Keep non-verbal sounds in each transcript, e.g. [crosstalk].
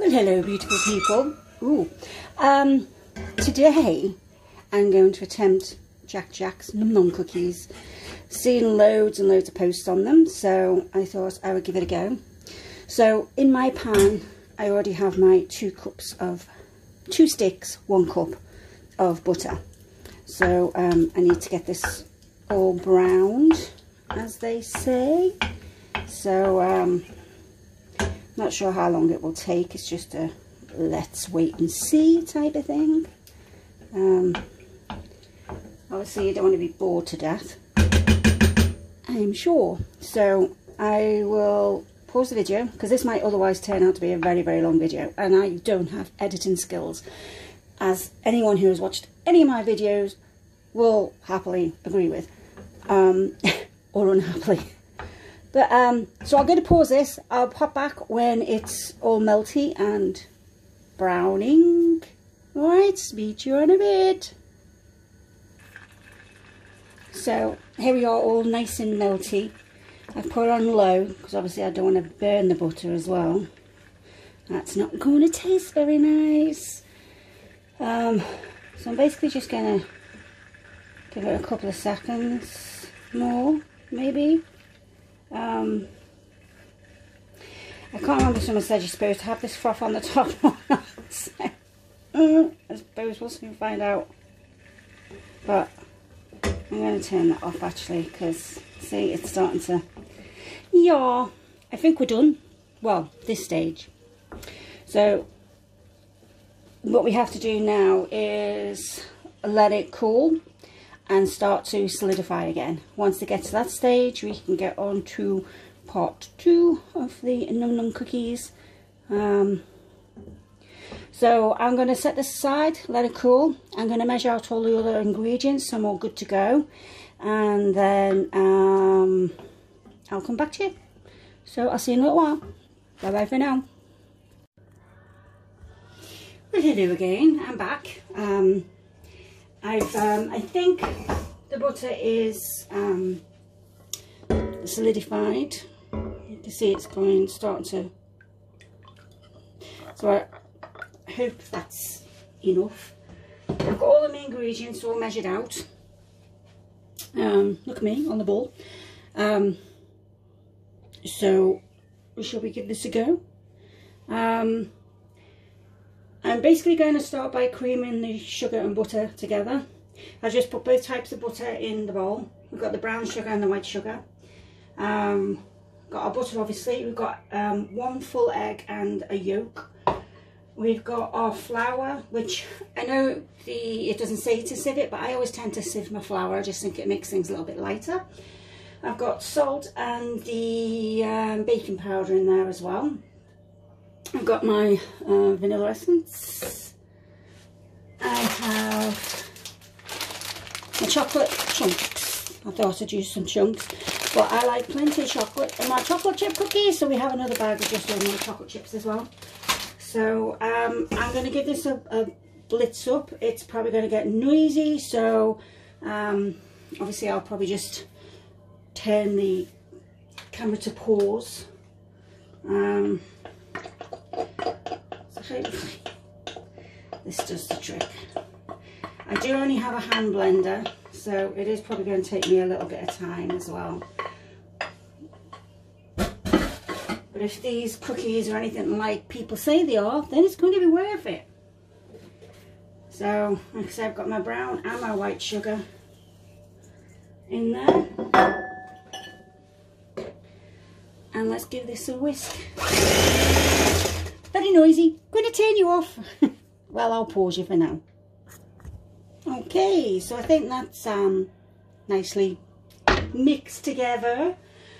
Well, hello, beautiful people. Ooh, um, today I'm going to attempt Jack Jack's Num Num cookies. Seen loads and loads of posts on them, so I thought I would give it a go. So in my pan, I already have my two cups of, two sticks, one cup of butter. So um, I need to get this all browned, as they say. So um, not sure how long it will take. It's just a let's wait and see type of thing. Um, obviously, you don't want to be bored to death. I'm sure. So I will pause the video because this might otherwise turn out to be a very, very long video and I don't have editing skills. As anyone who has watched any of my videos will happily agree with um, [laughs] or unhappily. But um, so I'm going to pause this. I'll pop back when it's all melty and browning. Alright, speak you in a bit. So here we are all nice and melty. I've put it on low because obviously I don't want to burn the butter as well. That's not going to taste very nice. Um, so I'm basically just going to give it a couple of seconds more, maybe. Um, I can't remember someone said you're supposed to have this froth on the top so, [laughs] I suppose we'll soon find out. But I'm going to turn that off actually because see it's starting to yeah I think we're done. Well this stage. So what we have to do now is let it cool and start to solidify again. Once they get to that stage, we can get on to part two of the Num Num cookies. Um, so I'm going to set this aside, let it cool. I'm going to measure out all the other ingredients, so I'm all good to go. And then um, I'll come back to you. So I'll see you in a little while. Bye bye for now. Well, hello again. I'm back. Um, I've, um, I think the butter is um, solidified. You can see it's going, starting to, so I hope that's enough. I've got all of my ingredients all measured out. Um, look at me on the ball. Um, so, shall we give this a go? Um, I'm basically going to start by creaming the sugar and butter together. I just put both types of butter in the bowl. We've got the brown sugar and the white sugar. Um, got our butter obviously. We've got um, one full egg and a yolk. We've got our flour, which I know the it doesn't say to sieve it, but I always tend to sieve my flour. I just think it makes things a little bit lighter. I've got salt and the um, baking powder in there as well. I've got my uh, vanilla essence. I have my chocolate chunks. I thought I'd use some chunks, but I like plenty of chocolate. And my chocolate chip cookies, so we have another bag of just ordinary chocolate chips as well. So um, I'm going to give this a, a, blitz up. It's probably going to get noisy, so um, obviously I'll probably just turn the camera to pause. Um, this does the trick. I do only have a hand blender, so it is probably going to take me a little bit of time as well. But if these cookies are anything like people say they are, then it's going to be worth it. So, like I said, I've got my brown and my white sugar in there. And let's give this a whisk. Very noisy. To turn you off. [laughs] well, I'll pause you for now. Okay, so I think that's um, nicely mixed together.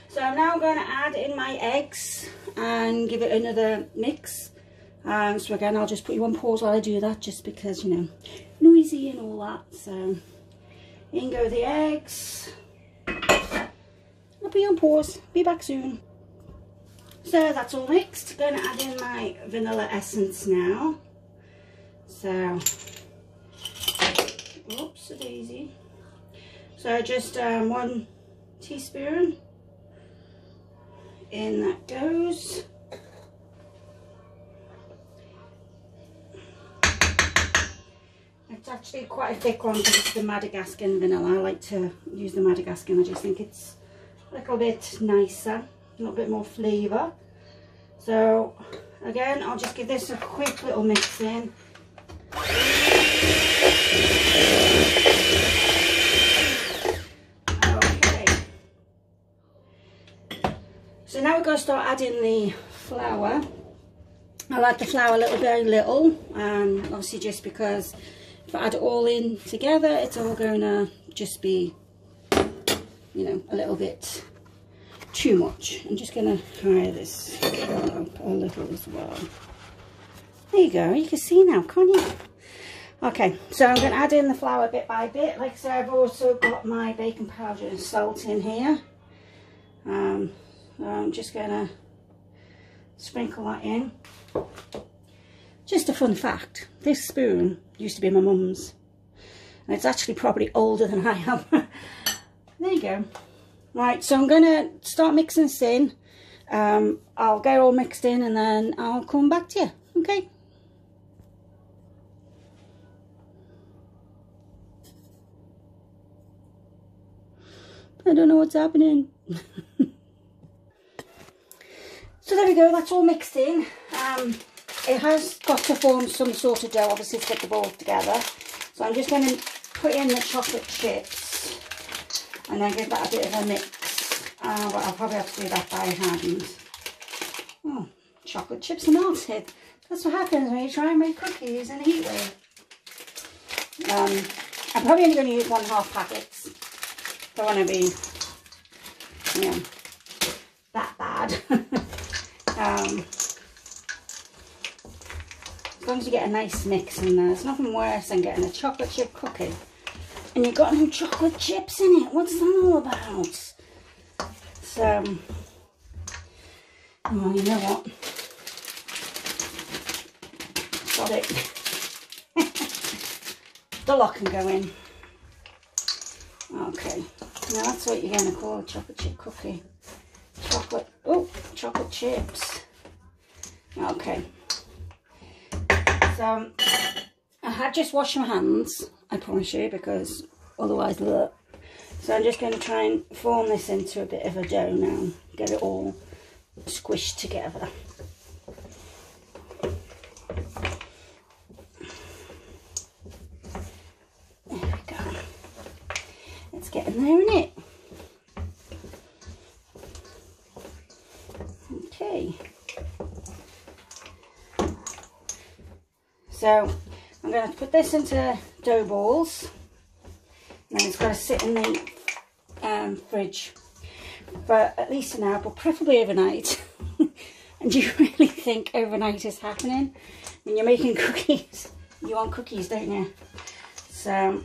So I'm now going to add in my eggs and give it another mix. Um, so again, I'll just put you on pause while I do that, just because, you know, noisy and all that. So in go the eggs. I'll be on pause. Be back soon. So that's all mixed. Going to add in my vanilla essence now. So, oops, a daisy. So just um, one teaspoon. In that goes. It's actually quite a thick one because it's the Madagascan vanilla. I like to use the Madagascan. I just think it's a little bit nicer a little bit more flavour. So again, I'll just give this a quick little mix in. Okay. So now we're going to start adding the flour. I like the flour a little very little, um, obviously just because if I add it all in together, it's all going to just be, you know, a little bit too much. I'm just going to higher this up a little as well. There you go, you can see now, can't you? Okay, so I'm going to add in the flour bit by bit. Like I said, I've also got my baking powder and salt in here. Um, I'm just going to sprinkle that in. Just a fun fact, this spoon used to be my mum's. And it's actually probably older than I am. [laughs] there you go. Right, so I'm going to start mixing this in. Um, I'll get all mixed in and then I'll come back to you. Okay. I don't know what's happening. [laughs] so there we go, that's all mixed in. Um, it has got to form some sort of dough, obviously, to get the ball together. So I'm just going to put in the chocolate chips and then give that a bit of a mix. Uh, I'll probably have to do that by hand. Oh, chocolate chips melted. That's what happens when you try and make cookies in a heat wave. Um, I'm probably only going to use one half packets. Don't want to be, that bad. [laughs] um, as long as you get a nice mix in there. There's nothing worse than getting a chocolate chip cookie and you've got no chocolate chips in it. What's that all about? So, oh, you know what? Got it. [laughs] the lock can go in. Okay, now that's what you're going to call a chocolate chip cookie. Chocolate, oh, chocolate chips. Okay. So, had just washed my hands, I promise you, because otherwise, look. So I'm just going to try and form this into a bit of a dough now. Get it all squished together. There we go. It's getting there, isn't it? Okay. So I'm going to put this into dough balls. And it's going to sit in the um, fridge for at least an hour but preferably overnight. [laughs] And you [laughs] really think overnight is happening? When you're making cookies. [laughs] You want cookies don't you? So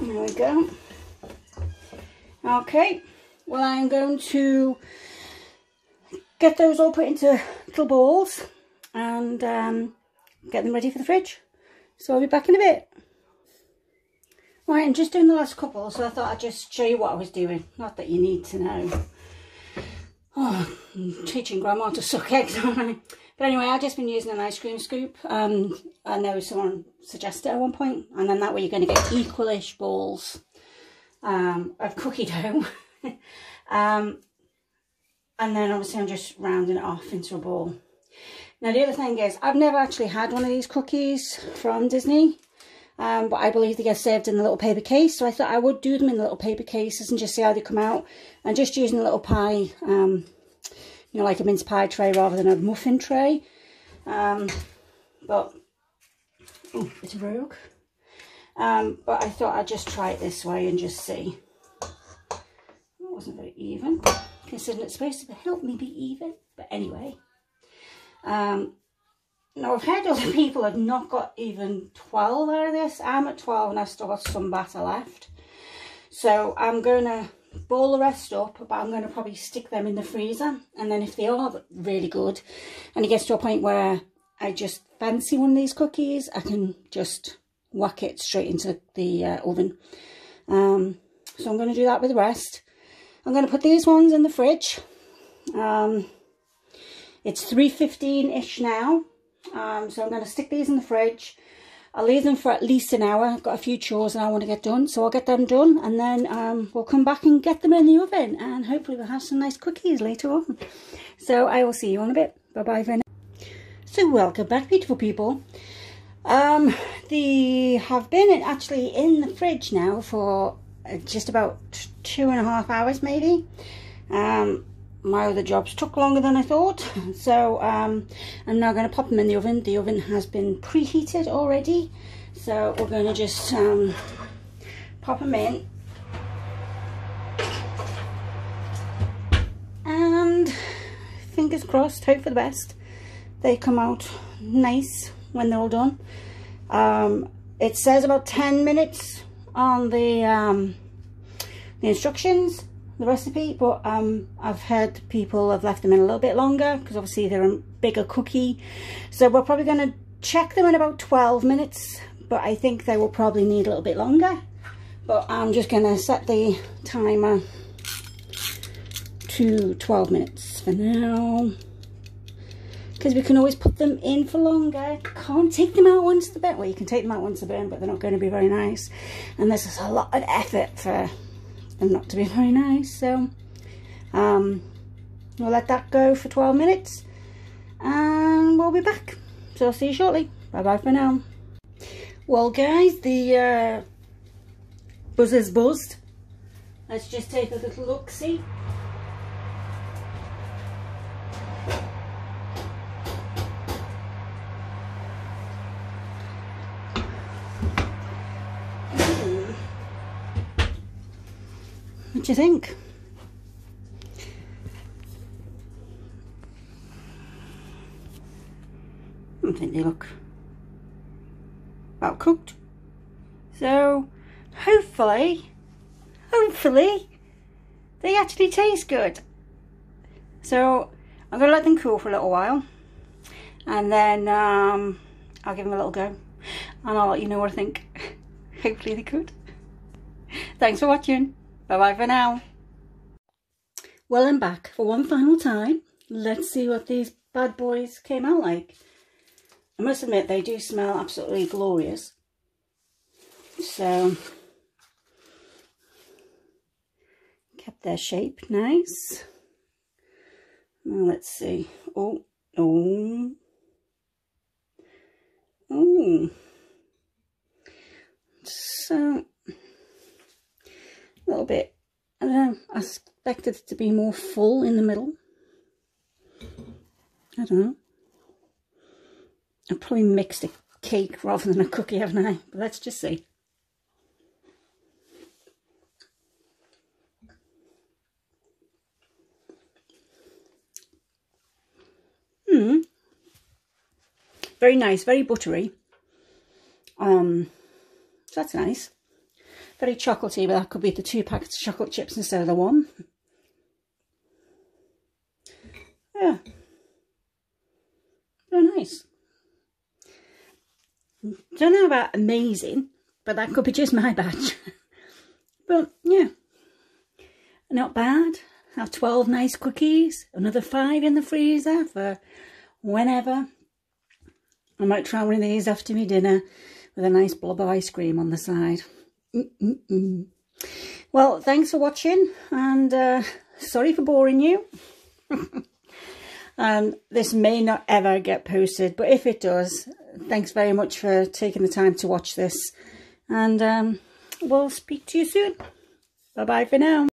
there we go. Okay well I'm going to get those all put into little balls and um, get them ready for the fridge so I'll be back in a bit. Right, I'm just doing the last couple, so I thought I'd just show you what I was doing. Not that you need to know. Oh, I'm teaching grandma to suck eggs? [laughs] But anyway, I've just been using an ice cream scoop. Um, I know someone suggested at one point, and then that way you're going to get equalish balls um, of cookie dough. [laughs] um, and then obviously I'm just rounding it off into a ball. Now the other thing is, I've never actually had one of these cookies from Disney. Um, but I believe they get served in a little paper case. So I thought I would do them in the little paper cases and just see how they come out. And just using a little pie, um, you know, like a mince pie tray rather than a muffin tray. Um, but, oh, it's rogue. Um, but I thought I'd just try it this way and just see. It wasn't very even, considering it's supposed to help me be even. But anyway. Um, now, I've heard other [laughs] people have not got even 12 out of this. I'm at 12 and I've still got some batter left. So I'm going to ball the rest up, but I'm going to probably stick them in the freezer. And then if they are really good, and it gets to a point where I just fancy one of these cookies, I can just whack it straight into the uh, oven. Um, so I'm going to do that with the rest. I'm going to put these ones in the fridge. Um, it's 3.15ish now. Um, so I'm going to stick these in the fridge. I'll leave them for at least an hour. I've got a few chores and I want to get done. So I'll get them done and then um, we'll come back and get them in the oven. And hopefully we'll have some nice cookies later on. So I will see you in a bit. Bye-bye for now. So welcome back, beautiful people. Um, they have been actually in the fridge now for uh, just about two and a half hours maybe. Um, my other jobs took longer than I thought. [laughs] So um, I'm now going to pop them in the oven. The oven has been preheated already. So we're going to just um, pop them in. And fingers crossed hope for the best. They come out nice when they're all done. Um, it says about 10 minutes on the um, the instructions the recipe but um, I've heard people have left them in a little bit longer because obviously they're a bigger cookie. So we're probably going to check them in about 12 minutes but I think they will probably need a little bit longer. But I'm just going to set the timer to 12 minutes for now. Because we can always put them in for longer. Can't take them out once the burn. Well you can take them out once the burn but they're not going to be very nice. And this is a lot of effort for them not to be [laughs] very nice so um, we'll let that go for 12 minutes and we'll be back. So I'll see you shortly. Bye bye for now. Well guys the uh, buzzer's buzzed. Let's just take a little look do you think? I think they look about cooked. So hopefully, hopefully they actually taste good. So I'm going to let them cool for a little while and then um, I'll give them a little go and I'll let you know what I think. [laughs] hopefully they're good. Thanks for watching. Bye bye for now. Well, I'm back for one final time. Let's see what these bad boys came out like. I must admit, they do smell absolutely glorious. So, kept their shape nice. Now let's see. Oh, oh, oh. So, little bit, I don't know, I expected it to be more full in the middle. I don't know. I probably mixed a cake rather than a cookie, haven't I? But let's just see. Hmm. Very nice, very buttery. Um, so that's nice. Very chocolatey, but that could be the two packets of chocolate chips instead of the one. Yeah. Very nice. Don't know about amazing, but that could be just my batch. [laughs] but yeah, not bad. Have 12 nice cookies, another five in the freezer for whenever. I might try one of these after my dinner with a nice blob of ice cream on the side. Mm -mm -mm. Well, thanks for watching and uh, sorry for boring you. [laughs] um, this may not ever get posted, but if it does, thanks very much for taking the time to watch this. And um, we'll speak to you soon. Bye-bye for now.